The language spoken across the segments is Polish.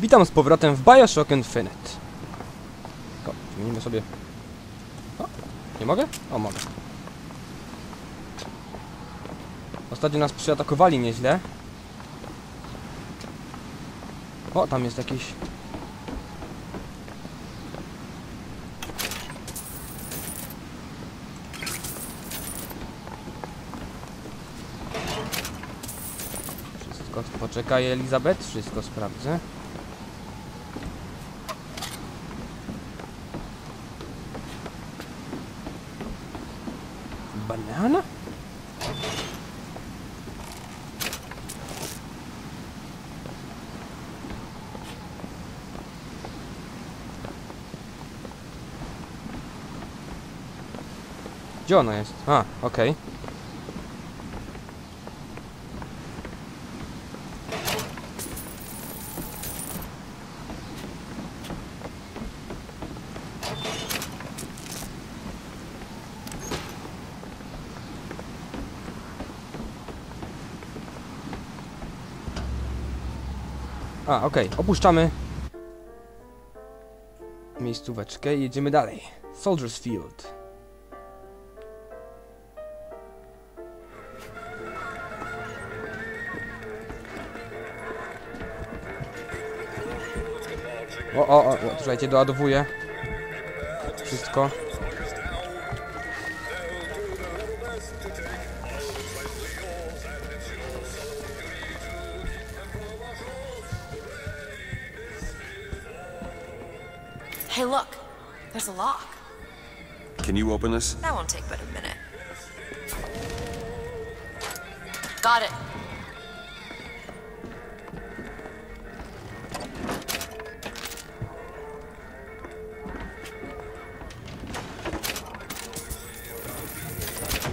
Witam z powrotem w Bioshock Infinite. O, zmienimy sobie... O, nie mogę? O, mogę. Ostatnio nas przyatakowali nieźle. O, tam jest jakiś... Wszystko, poczekaj Elizabeth, wszystko sprawdzę. Banana? Gdzie ona jest? A, okej. A, okej, opuszczamy miejscóweczkę i jedziemy dalej. Soldiers Field. O, o, o, słuchajcie, doładowuję. Wszystko. Can you open this? That won't take but a minute. Got it.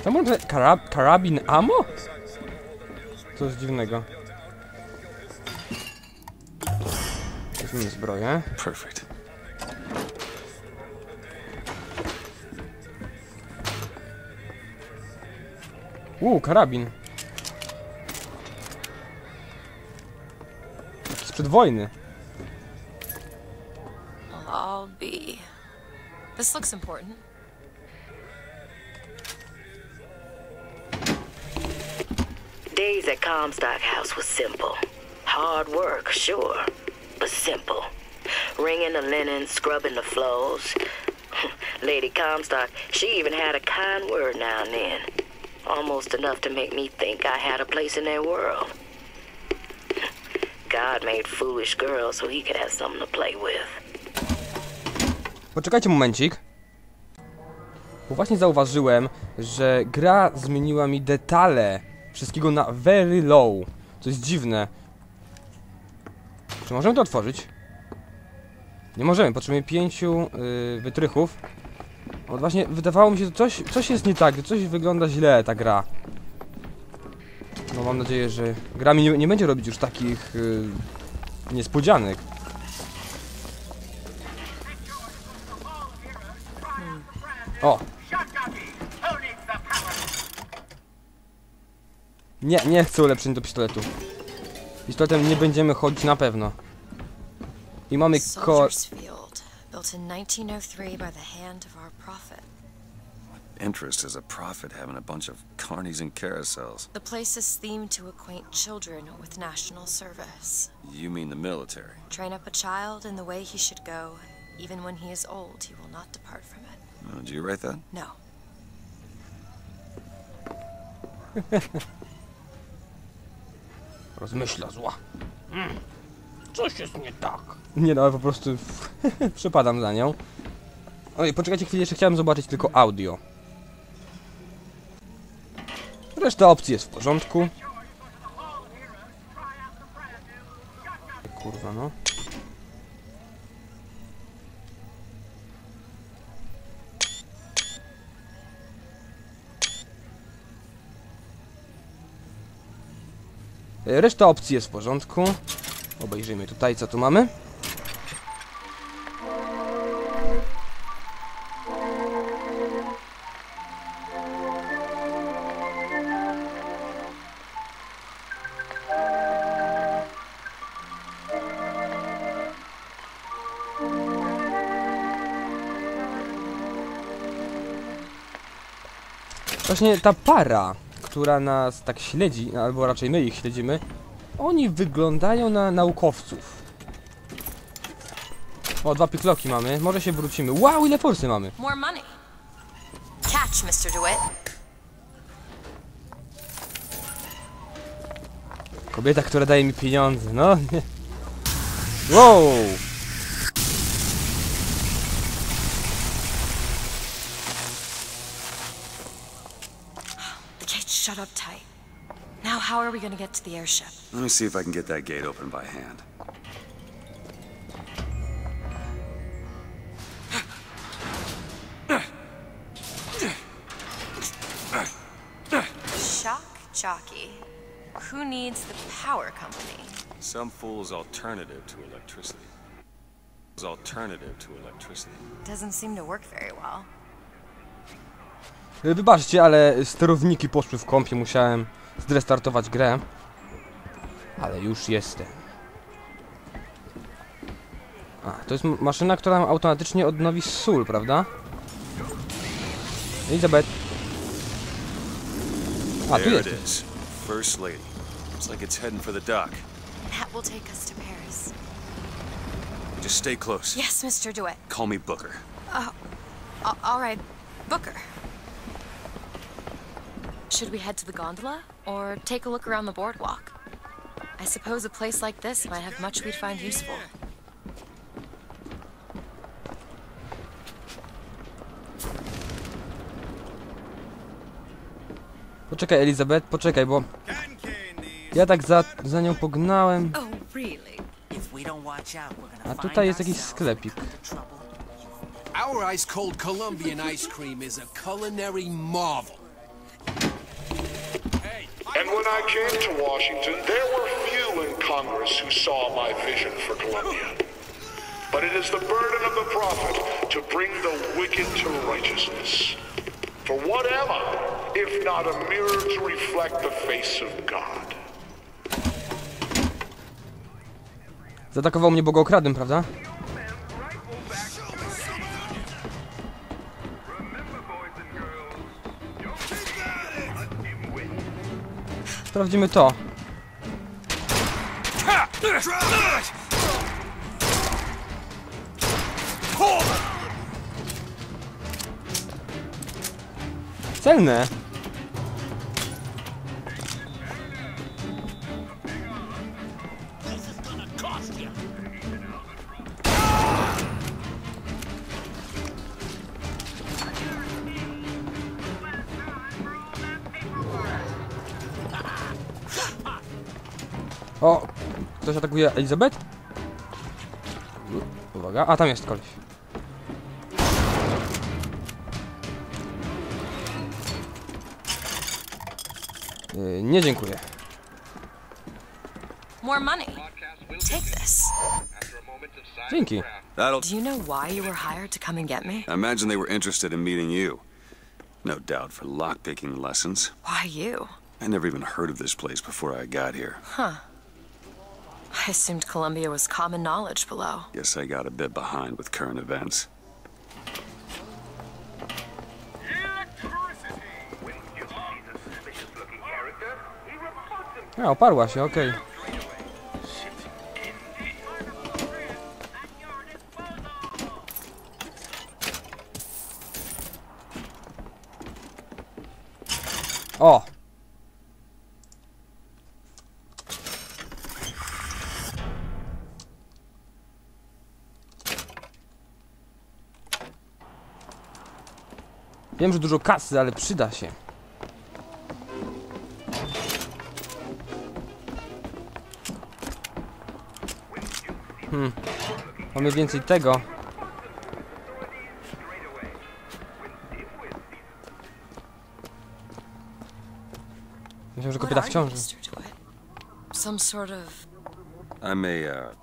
To może karab karabin ammo? Coś dziwnego. Weźmiemy zbroję. Perfect. Uuu, karabin. Taki sprzed wojny. Well, I'll be. This looks important. Days at Comstock House was simple. Hard work, sure, but simple. Wringing the linen, scrubbing the floors. Lady Comstock, she even had a kind word now and then. Almost enough to make me think I had a place in their world. God made foolish girls so he could have something to play with. Poczekajcie momencik. Bo właśnie zauważyłem, że gra zmieniła mi detale wszystkiego na very low. To jest dziwne. Czy możemy to otworzyć? Nie możemy, potrzebujemy pięciu yy, wytrychów. Bo właśnie wydawało mi się, że coś, coś jest nie tak, że coś wygląda źle ta gra. No mam nadzieję, że gra mi nie, nie będzie robić już takich yy, niespodzianek. O! Nie, nie chcę ulepszeń do pistoletu. Pistoletem nie będziemy chodzić na pewno. I mamy ko... Soldiers Field, built in 1903 by the hand of our prophet. Interest as a prophet having a bunch of carnies and carousels. The place is themed to acquaint children with national service. You mean the military? Train up a child in the way he should go. Even when he is old, he will not depart from it. Uh, did you write that? No. Rozmyśla zła. Mm. Coś jest nie tak. Nie no, ale po prostu przepadam za nią. Oj, poczekajcie chwilę, jeszcze chciałem zobaczyć tylko audio. Reszta opcji jest w porządku. Kurwa no. Reszta opcji jest w porządku. Obejrzyjmy tutaj, co tu mamy. Właśnie ta para, która nas tak śledzi, albo raczej my ich śledzimy, oni wyglądają na naukowców. O, dwa pikloki mamy, może się wrócimy. Wow, ile forsy mamy! More money. Catch, Mr. DeWitt. Kobieta, która daje mi pieniądze, no nie. Wow! The gate's shut up tight. Now, how are we gonna get to the airship? Let me see if I can get that gate open by hand. Shock jockey. Who needs the power company? Some fool's alternative to electricity. Alternative to electricity. Doesn't seem to work very well. Wybaczcie, ale sterowniki poszły w kąpie, musiałem zrestartować grę. Ale już jestem. A, to jest maszyna, która automatycznie odnowi sól, prawda? Elizabeth. A, tu there it jest. is. First lady. Looks like it's heading for the dock. That will take us to Paris. Just stay close. Yes, Mr. DeWitt. Call me Booker. A- all right, Booker. Should we head to the gondola or take a look around the boardwalk? I suppose a place like this might have much we'd find useful. Poczekaj, Elizabeth, poczekaj, bo ja tak za, za nią pognałem. Oh, really? If we don't watch out, we're gonna A tutaj jest jakiś sklepik. Our ice cold Colombian ice cream is a culinary marvel. When I came to Washington, there were few in Congress who saw my vision for Columbia. But it is the burden of the prophet to bring the wicked to righteousness. For what am I, if not a mirror to reflect the face of God? Zaatakował mnie bogokradem, prawda? Sprawdzimy to. Celne. O! Ktoś atakuje Elizabeth? Uwaga, a tam jest koleś. Yy, nie dziękuję. More money. Take this. Dzięki. That'll. Do you know why you were hired to come and get me? I imagine they were interested in meeting you. No doubt for lockpicking lessons. Why you? I never even heard of this place before I got here. I assumed Columbia was common knowledge below. Guess I got a bit behind with current events. A, oparła się, okej. O! Wiem, że dużo kasy, ale przyda się. Hmm. Mamy więcej tego. Myślałem, że kobieta w ciąży. Some sort of I'm a uh,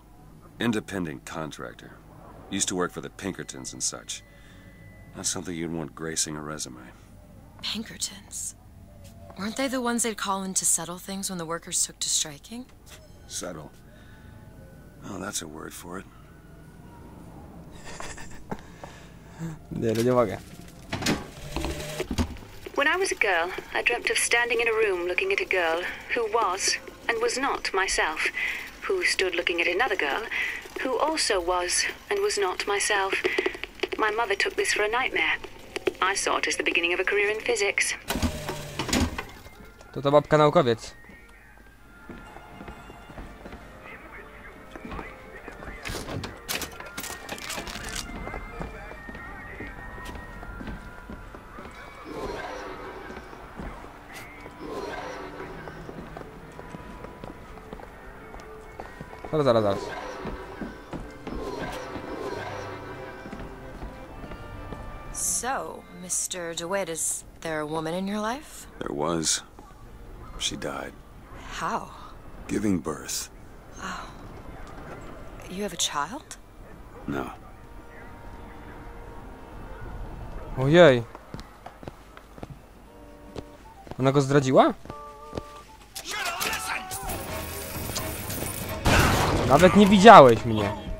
independent contractor. Used to work for the Pinkertons and such. Not something you'd want gracing a resume. Pinkertons. Weren't they the ones they'd call in to settle things when the workers took to striking? Settle. Oh, that's a word for it. Nie, no nie mogę. When I was a girl, I dreamt of standing in a room looking at a girl who was and was not myself, who stood looking at another girl who also was and was not myself. My mother took this for a nightmare. I saw it as the beginning of a career in physics. To ta babka naukowiec. Zaraz, zaraz, zaraz. So, Mr. DeWitt, is there a woman in your life? There was. She died. How? Giving birth. Oh. You have a child? No. Ojej. Ona go zdradziła? Nawet nie widziałeś mnie.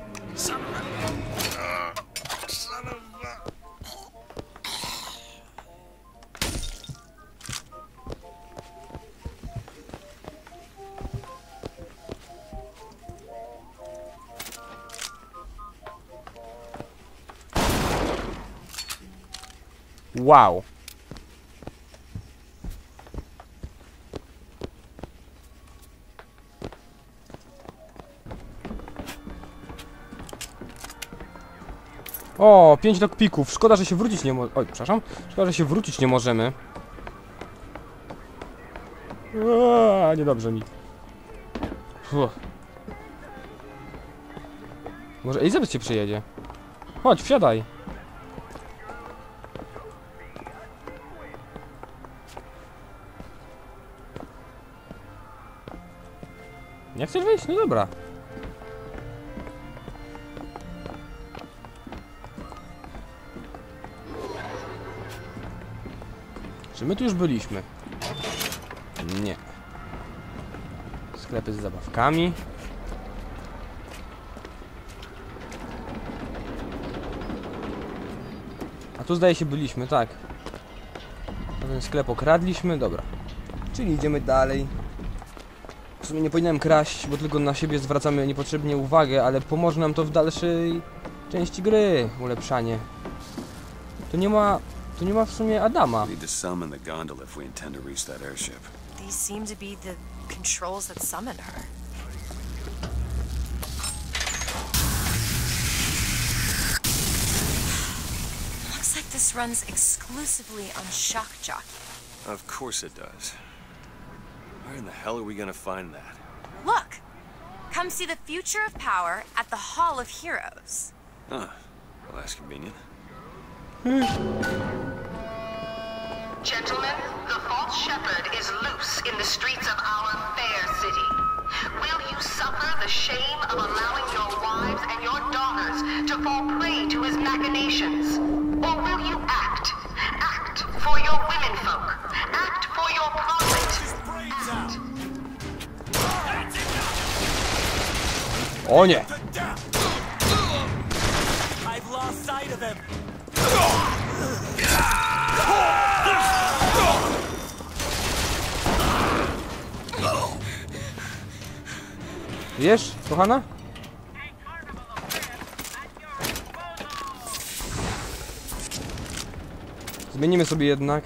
Wow. O, pięć lockpików. Szkoda, że się wrócić nie mo... Oj, przepraszam. Szkoda, że się wrócić nie możemy. Eee, niedobrze mi. Może Elizabeth się przyjedzie. Chodź, wsiadaj. Nie chcesz wyjść? No dobra. Czy my tu już byliśmy? Nie. Sklepy z zabawkami. A tu zdaje się byliśmy, tak. Ten sklep okradliśmy, dobra. Czyli idziemy dalej. W sumie nie powinienem kraść, bo tylko na siebie zwracamy niepotrzebnie uwagę, ale pomoże nam to w dalszej części gry, ulepszanie. Tu nie ma, tu nie ma w sumie Adama. These seem to be the controls that summon her. Looks like this runs exclusively on shock jockey. Of course it does. Where in the hell are we gonna find that? Look! Come see the future of power at the Hall of Heroes. Huh. Well, that's convenient. Hmm. Gentlemen, the false shepherd is loose in the streets of our fair city. Will you suffer the shame of allowing your wives and your daughters to fall prey to his machinations? Or will you act? Act for your womenfolk. O nie! Wiesz, kochana? Zmienimy sobie jednak.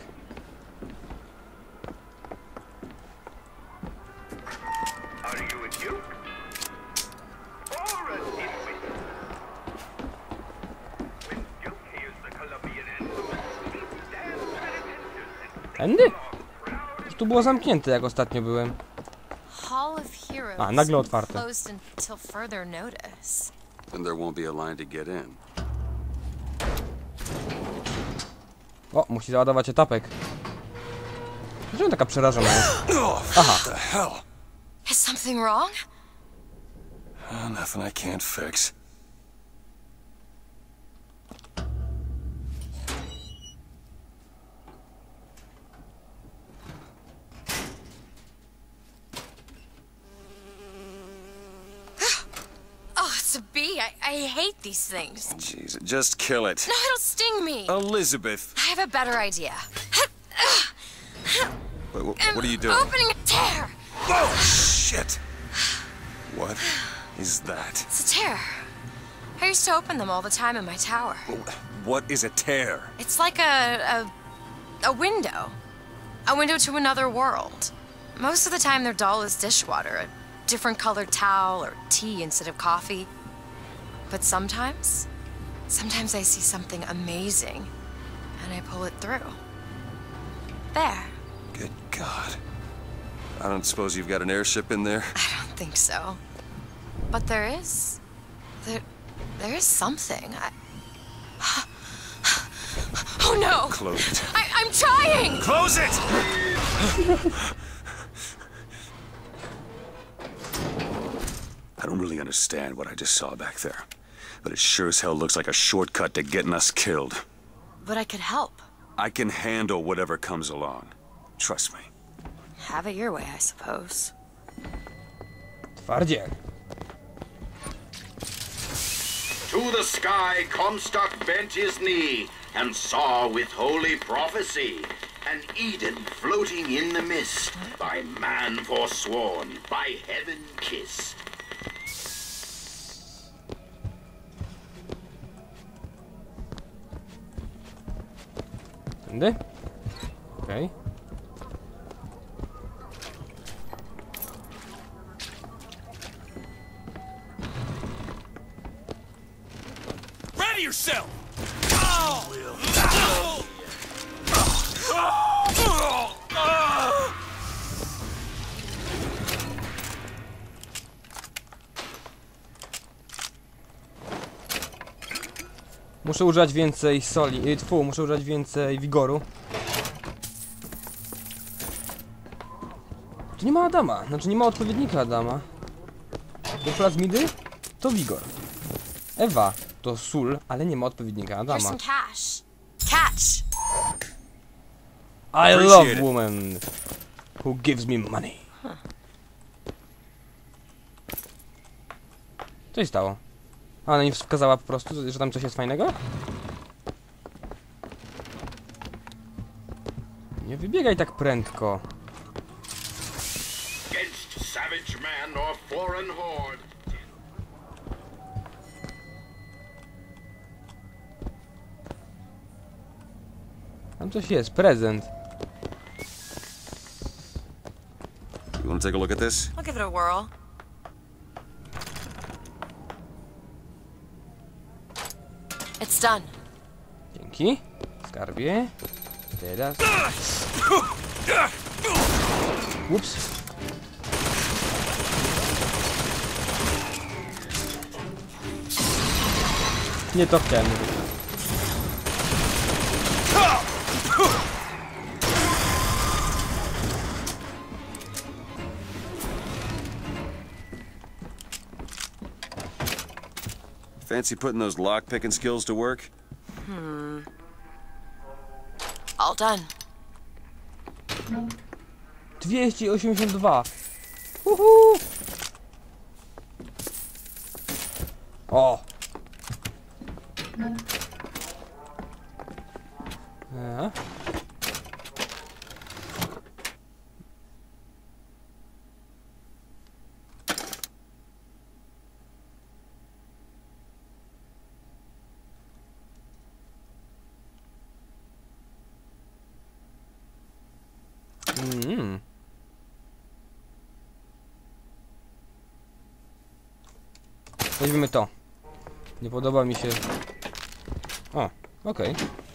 Tędy? Tu było zamknięte, jak ostatnio byłem. Hall of Heroes. A, nagle otwarte. Closed until further notice. Then there won't be a line to get in. O, musi załadować etapek. Dlaczego taka przerażona jest? What the hell? Is something wrong? Nothing I can't fix. These things. Jeez, just kill it. No, it'll sting me. Elizabeth! I have a better idea. What, what, what are you doing? Opening a tear. Oh, shit! What is that? It's a tear. I used to open them all the time in my tower. What is a tear? It's like a, a a window. A window to another world. Most of the time they're dull as dishwater, a different colored towel or tea instead of coffee. But sometimes, sometimes I see something amazing and I pull it through. There. Good God. I don't suppose you've got an airship in there? I don't think so. But there is. There there is something. I Oh no! Close it. I, I'm trying! Close it! I don't really understand what I just saw back there. But it sure as hell looks like a shortcut to getting us killed. But I could help. I can handle whatever comes along. Trust me. Have it your way, I suppose. Twardziel. To the sky Comstock bent his knee and saw with holy prophecy an Eden floating in the mist, by man forsworn, by heaven kissed. Okej. Ready yourself! Muszę używać więcej soli. y, Tfu, muszę używać więcej wigoru. Tu nie ma Adama. Znaczy nie ma odpowiednika Adama. Do plazmidy to wigor. Ewa to sól, ale nie ma odpowiednika Adama. cash. Catch! I Appreciate love it. woman who gives me money. Co się stało? A, ona nie wskazała po prostu, że tam coś jest fajnego? Nie wybiegaj tak prędko. Tam coś jest, prezent. You want to take a look at this? I'll give it a whirl. It's done. Dzięki. Skarbie. Teraz. Ups. Nie to chciałem. Fancy putting those lock-picking skills to work? Hmm. All done. 282. Uhu. O! Weźmiemy to. Nie podoba mi się. O, okej. I